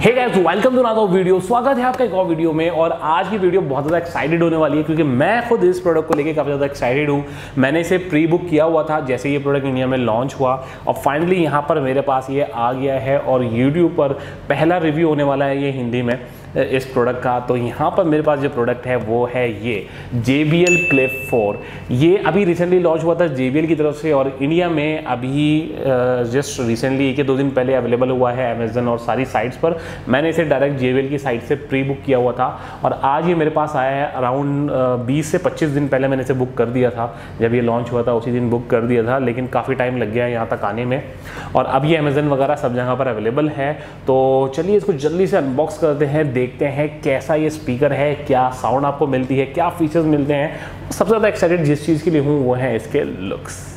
Hey guys welcome to another video स्वागत है आपका एक और वीडियो में और आज की वीडियो बहुत ज़्यादा एक्साइटेड होने वाली है क्योंकि मैं खुद इस प्रोडक्ट को लेकर काफ़ी ज़्यादा एक्साइटेड हूँ। मैंने इसे प्री बुक किया हुआ था, जैसे ये प्रोडक्ट इंडिया में लॉन्च हुआ और फाइनली यहाँ पर मेरे पास ये आ गया है और यूट्यूब पर पहला रिव्यू होने वाला है ये हिंदी में। इस प्रोडक्ट का तो यहाँ पर मेरे पास जो प्रोडक्ट है, वो है ये जे बी एल Clip 4 ये अभी रिसेंटली लॉन्च हुआ था जे बी एल की तरफ़ से और इंडिया में अभी जस्ट रिसेंटली एक दो दिन पहले अवेलेबल हुआ है अमेजन और सारी साइट्स पर. मैंने इसे डायरेक्ट जे बी एल की साइट से प्री बुक किया हुआ था और आज ये मेरे पास आया है अराउंड बीस से पच्चीस दिन पहले मैंने इसे बुक कर दिया था. जब ये लॉन्च हुआ था, उसी दिन बुक कर दिया था, लेकिन काफ़ी टाइम लग गया है यहाँ तक आने में. और अब ये अमेजन वगैरह सब जगह पर अवेलेबल है. तो चलिए इसको जल्दी से अनबॉक्स करते हैं देखते हैं कैसा ये स्पीकर है, क्या साउंड आपको मिलती है, क्या फीचर्स मिलते हैं। सबसे ज़्यादा एक्साइटेड जिस चीज़ के लिए हूँ वो है इसके लुक्स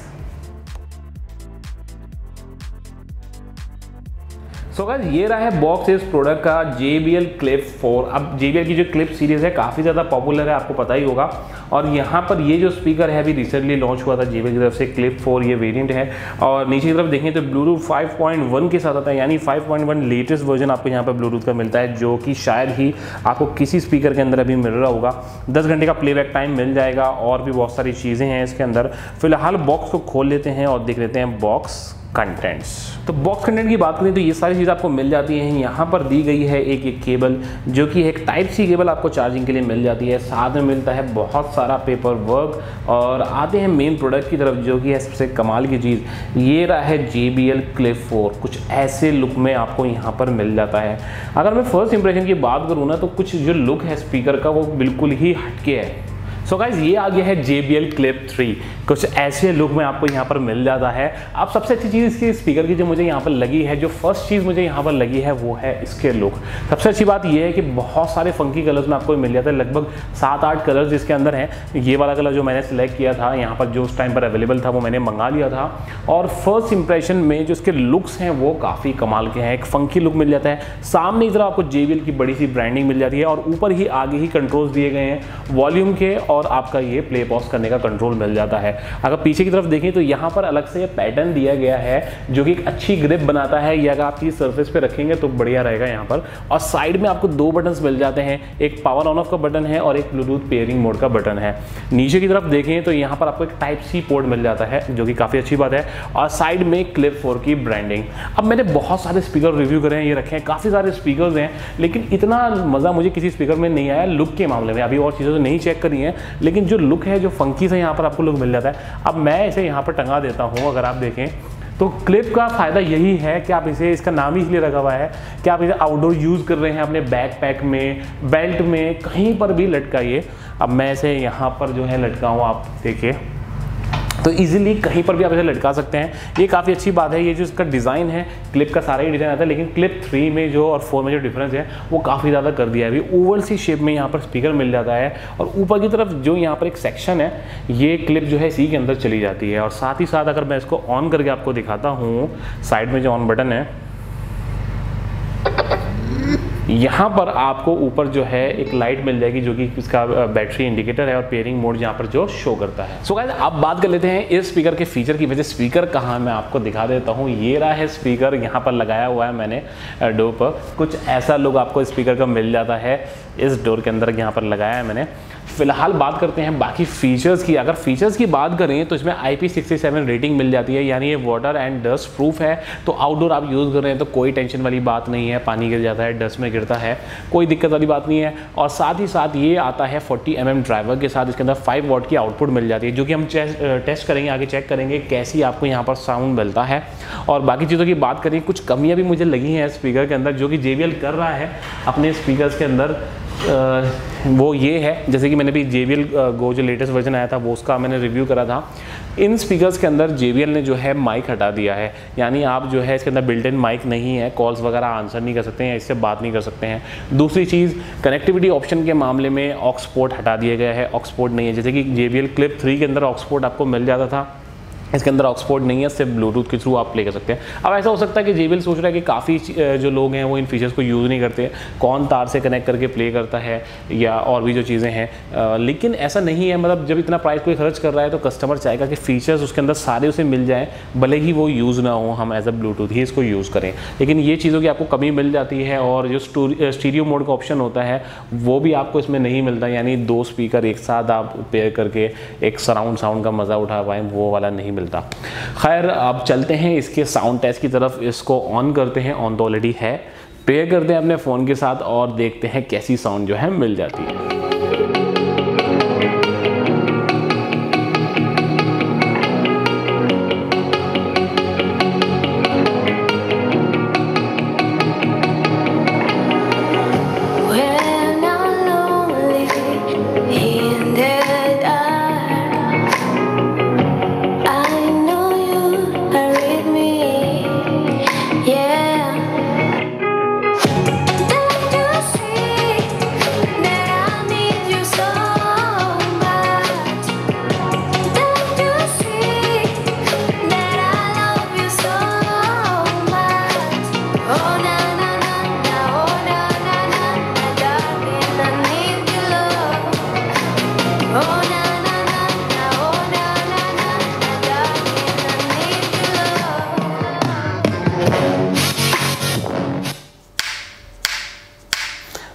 सो so ये रहा है बॉक्स इस प्रोडक्ट का J B L clip four अब जे बी एल की जो क्लिप सीरीज़ है, काफ़ी ज़्यादा पॉपुलर है, आपको पता ही होगा। और यहाँ पर ये जो स्पीकर है, अभी रिसेंटली लॉन्च हुआ था जे बी एल की तरफ़ से क्लिप फोर ये वेरिएंट है। और नीचे की तरफ़ देखें तो ब्लूटूथ 5.1 के साथ आता है, यानी 5.1 लेटेस्ट वर्जन आपको यहाँ पर ब्लूटूथ का मिलता है, जो कि शायद ही आपको किसी स्पीकर के अंदर अभी मिल रहा होगा। दस घंटे का प्लेबैक टाइम मिल जाएगा, और भी बहुत सारी चीज़ें हैं इसके अंदर। फ़िलहाल बॉक्स को खोल लेते हैं और देख लेते हैं बॉक्स कंटेंट्स तो बॉक्स कंटेंट की बात करें तो ये सारी चीज़ आपको मिल जाती हैं। यहाँ पर दी गई है एक एक केबल जो कि एक टाइप सी केबल आपको चार्जिंग के लिए मिल जाती है। साथ में मिलता है बहुत सारा पेपर वर्क और आते हैं मेन प्रोडक्ट की तरफ़, जो कि है सबसे कमाल की चीज़। ये रहा है J B L clip four कुछ ऐसे लुक में आपको यहाँ पर मिल जाता है। अगर मैं फ़र्स्ट इंप्रेशन की बात करूँ ना तो कुछ जो लुक है स्पीकर का, वो बिल्कुल ही हटके है। सो so गाइज़ ये आ गया है JBL Clip 3 कुछ ऐसे लुक में आपको यहाँ पर मिल जाता है। अब सबसे अच्छी चीज़ इसकी स्पीकर की जो मुझे यहाँ पर लगी है, जो फ़र्स्ट चीज़ मुझे यहाँ पर लगी है, वो है इसके लुक सबसे अच्छी बात ये है कि बहुत सारे फंकी कलर्स में आपको मिल जाता है। लगभग सात आठ कलर्स जिसके अंदर हैं। ये वाला कलर जो मैंने सेलेक्ट किया था, यहाँ पर जो उस टाइम पर अवेलेबल था, वो मैंने मंगा लिया था। और फ़र्स्ट इंप्रेशन में जो इसके लुक्स हैं, वो काफ़ी कमाल के हैं। एक फंकी लुक मिल जाता है। सामने तरफ़ आपको JBL की बड़ी सी ब्रांडिंग मिल जाती है और ऊपर ही आगे ही कंट्रोल्स दिए गए हैं। वॉल्यूम के और आपका ये प्ले पॉज करने का कंट्रोल मिल जाता है। अगर पीछे की तरफ़ देखें तो यहाँ पर अलग से पैटर्न दिया गया है, जो कि एक अच्छी ग्रिप बनाता है। ये अगर आप चीज़ सर्फेस पे रखेंगे तो बढ़िया रहेगा यहाँ पर। और साइड में आपको दो बटन मिल जाते हैं, एक पावर ऑन ऑफ़ का बटन है और एक ब्लूटूथ पेयरिंग मोड का बटन है। नीचे की तरफ़ देखें तो यहाँ पर आपको एक टाइप सी पोर्ट मिल जाता है, जो कि काफ़ी अच्छी बात है। और साइड में क्लिप फोर की ब्रांडिंग अब मैंने बहुत सारे स्पीकर रिव्यू करे हैं, ये रखे हैं, काफ़ी सारे स्पीकर हैं, लेकिन इतना मज़ा मुझे किसी स्पीकर में नहीं आया। लुक के मामले में, अभी और चीज़ें तो नहीं चेक करी हैं। लेकिन जो लुक है, जो फंकी से यहाँ पर आपको लुक मिल जाता है। अब मैं इसे यहाँ पर टंगा देता हूँ, अगर आप देखें। तो क्लिप का फ़ायदा यही है कि आप इसे, इसका नाम ही इसलिए रखा हुआ है कि आप इसे आउटडोर यूज़ कर रहे हैं अपने बैक पैक में बेल्ट में, कहीं पर भी लटकाइए। अब मैं इसे यहाँ पर जो है लटकाऊँ, आप देखिए। तो इजीली कहीं पर भी आप इसे लटका सकते हैं। ये काफ़ी अच्छी बात है, ये जो इसका डिज़ाइन है क्लिप का सारा ही डिज़ाइन आता है, लेकिन क्लिप थ्री में जो और फोर में जो डिफरेंस है, वो काफ़ी ज़्यादा कर दिया है। अभी ओवल सी शेप में यहाँ पर स्पीकर मिल जाता है और ऊपर की तरफ़ जो यहाँ पर एक सेक्शन है, ये क्लिप जो है इसी के अंदर चली जाती है। और साथ ही साथ अगर मैं इसको ऑन करके आपको दिखाता हूँ साइड में जो ऑन बटन है यहाँ पर आपको ऊपर जो है एक लाइट मिल जाएगी जो कि इसका बैटरी इंडिकेटर है और पेयरिंग मोड यहाँ पर जो शो करता है। सो so अब बात कर लेते हैं इस स्पीकर के फीचर की वजह स्पीकर कहाँ मैं आपको दिखा देता हूँ। ये रहा है स्पीकर यहाँ पर लगाया हुआ है मैंने डोर पर। कुछ ऐसा लुक आपको स्पीकर का मिल जाता है। इस डोर के अंदर यहाँ पर लगाया है मैंने। फ़िलहाल बात करते हैं, बाकी फीचर्स की। अगर फीचर्स की बात करें तो इसमें IP67 रेटिंग मिल जाती है, यानी ये वाटर एंड डस्ट प्रूफ है। तो आउटडोर आप यूज़ कर रहे हैं तो कोई टेंशन वाली बात नहीं है, पानी गिर जाता है डस्ट में गिरता है, कोई दिक्कत वाली बात नहीं है। और साथ ही साथ ये आता है 40 एम mm ड्राइवर के साथ, इसके अंदर 5 वॉट की आउटपुट मिल जाती है, जो कि हम टेस्ट करेंगे, आगे चेक करेंगे, कैसी आपको यहाँ पर साउंड मिलता है। और बाकी चीज़ों की बात करें, कुछ कमियाँ भी मुझे लगी हैं स्पीकर के अंदर, जो कि जे कर रहा है, अपने स्पीकर के अंदर वो ये है, जैसे कि मैंने भी जे वी गो जो लेटेस्ट वर्जन आया था, वो उसका मैंने रिव्यू करा था। इन स्पीकर्स के अंदर जे ने जो है माइक हटा दिया है। यानी आप जो है इसके अंदर बिल्ट इन माइक नहीं है कॉल्स वगैरह आंसर नहीं कर सकते हैं, इससे बात नहीं कर सकते हैं। दूसरी चीज़ कनेक्टिविटी ऑप्शन के मामले में ऑक्सपोर्ट हटा दिया गया है ऑक्सपोर्ट नहीं है। जैसे कि जे क्लिप थ्री के अंदर ऑक्सपोर्ट आपको मिल जाता था। इसके अंदर ऑक्सफोर्ड नहीं है, सिर्फ़ ब्लूटूथ के थ्रू आप प्ले कर सकते हैं। अब ऐसा हो सकता है कि जेबीएल सोच रहा है कि काफ़ी जो लोग हैं, वो इन फीचर्स को यूज़ नहीं करते। कौन तार से कनेक्ट करके प्ले करता है, या और भी जो चीज़ें हैं लेकिन ऐसा नहीं है मतलब जब इतना प्राइस कोई खर्च कर रहा है तो कस्टमर चाहेगा कि फीचर्स उसके अंदर सारे उसे मिल जाएँ, भले ही वो यूज़ ना हो, हम एज अ ब्लूटूथ ही इसको यूज़ करें। लेकिन ये चीज़ों की आपको कमी मिल जाती है, और जो स्टीरियो मोड का ऑप्शन होता है, वो भी आपको इसमें नहीं मिलता। यानी दो स्पीकर एक साथ आप पेयर करके एक सराउंड साउंड का मज़ा उठा पाएँ, वो वाला नहीं मिलता। खैर, अब चलते हैं इसके साउंड टेस्ट की तरफ़। इसको ऑन करते हैं ऑन तो ऑलरेडी है। पे करते हैं अपने फ़ोन के साथ और देखते हैं कैसी साउंड जो है मिल जाती है।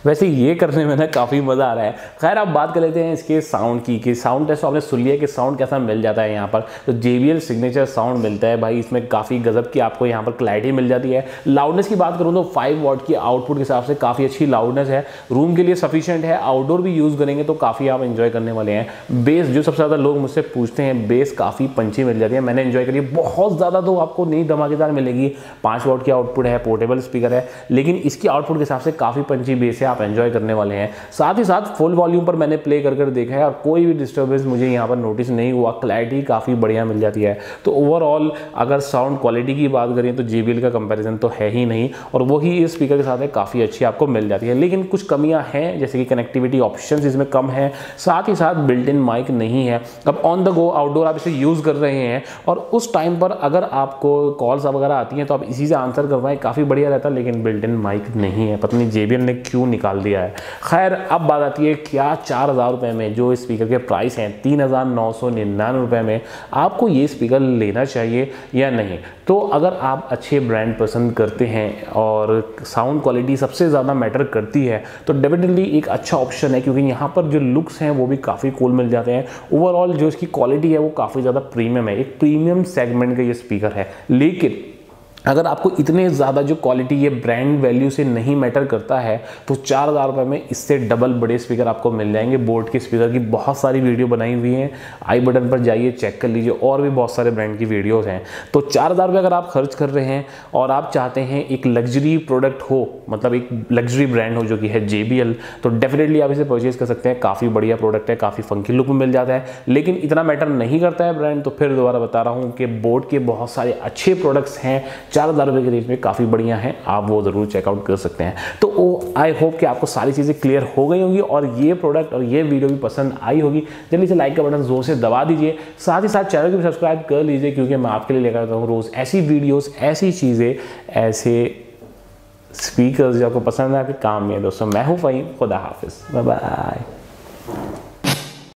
वैसे ये करने में ना काफ़ी मज़ा आ रहा है। खैर आप बात कर लेते हैं इसके साउंड की, कि साउंड टेस्ट आपने सुन लिया कि साउंड कैसा मिल जाता है यहाँ पर। तो जे सिग्नेचर साउंड मिलता है भाई, इसमें काफ़ी गज़ब की आपको यहाँ पर क्लैरिटी मिल जाती है। लाउडनेस की बात करूँ तो फाइव वॉट की आउटपुट के हिसाब से काफ़ी अच्छी लाउडनेस है। रूम के लिए सफिशियंट है आउटडोर भी यूज़ करेंगे तो काफ़ी आप इन्जॉय करने वाले हैं। बेस जो सबसे ज़्यादा लोग मुझसे पूछते हैं बेस काफ़ी पंची मिल जाती है। मैंने इन्जॉय करी बहुत ज़्यादा तो आपको नहीं धमाकेदार मिलेगी। पाँच वॉट की आउटपुट है पोर्टेबल स्पीकर है। लेकिन इसकी आउटपुट के हिसाब से काफ़ी पंची बेस है। आप एंजॉय करने वाले हैं। साथ ही साथ फुल वॉल्यूम पर मैंने प्ले कर कर देखा है और कोई भी डिस्टर्बेंस मुझे यहाँ पर नोटिस नहीं हुआ। क्लैरिटी काफ़ी बढ़िया मिल जाती है। तो ओवरऑल अगर साउंड क्वालिटी की बात करें तो जेबीएल का कंपेरिजन तो है ही नहीं और वही इस स्पीकर के साथ है, काफ़ी अच्छी आपको मिल जाती है। लेकिन कुछ कमियाँ हैं, जैसे कि कनेक्टिविटी ऑप्शन इसमें कम है। साथ ही साथ बिल्ट इन माइक नहीं है। अब ऑन द गो आउटडोर आप इसे यूज़ कर रहे हैं और उस टाइम पर अगर आपको कॉल्स वगैरह आती हैं तो आप इसी से आंसर करवाएँ, काफ़ी बढ़िया रहता है, लेकिन बिल्ट इन माइक नहीं है। पता नहीं ने क्यों निकाल दिया है। खैर, अब बात आती है क्या चार हज़ार रुपये में जो स्पीकर के प्राइस हैं, तीन हज़ार नौ सौ निन्यानवे रुपये में, आपको ये स्पीकर लेना चाहिए या नहीं? तो अगर आप अच्छे ब्रांड पसंद करते हैं और साउंड क्वालिटी सबसे ज़्यादा मैटर करती है तो डेफिनेटली एक अच्छा ऑप्शन है, क्योंकि यहाँ पर जो लुक्स हैं, वो भी काफ़ी कूल मिल जाते हैं। ओवरऑल जो इसकी क्वालिटी है, वो काफ़ी ज़्यादा प्रीमियम है। एक प्रीमियम सेगमेंट का ये स्पीकर है। लेकिन अगर आपको इतने ज़्यादा जो क्वालिटी ये ब्रांड वैल्यू से नहीं मैटर करता है तो चार हज़ार रुपये में इससे डबल बड़े स्पीकर आपको मिल जाएँगे। बोट के स्पीकर की बहुत सारी वीडियो बनाई हुई हैं। आई बटन पर जाइए चेक कर लीजिए, और भी बहुत सारे ब्रांड की वीडियोस हैं। तो चार हज़ार रुपये अगर आप खर्च कर रहे हैं और आप चाहते हैं एक लग्जरी प्रोडक्ट हो मतलब एक लग्जरी ब्रांड हो जो कि है JBL तो डेफिनेटली आप इसे परचेज कर सकते हैं। काफ़ी बढ़िया प्रोडक्ट है, काफ़ी फंकी लुक में मिल जाता है। लेकिन इतना मैटर नहीं करता है ब्रांड तो फिर दोबारा बता रहा हूँ कि बोट के बहुत सारे अच्छे प्रोडक्ट्स हैं चार हज़ार रुपये के रेंज में काफ़ी बढ़िया है, आप वो ज़रूर चेकआउट कर सकते हैं। तो आई होप कि आपको सारी चीज़ें क्लियर हो गई होंगी और ये प्रोडक्ट और ये वीडियो भी पसंद आई होगी। जल्दी से लाइक का बटन ज़ोर से दबा दीजिए। साथ ही साथ चैनल को भी सब्सक्राइब कर लीजिए, क्योंकि मैं आपके लिए लेकर आता हूँ रोज़ ऐसी वीडियोज़ ऐसी चीज़ें, ऐसे स्पीकर जो आपको पसंद है आपके काम में। दोस्तों, मैं हूँ फ़हीम। खुदा हाफिज़। बाय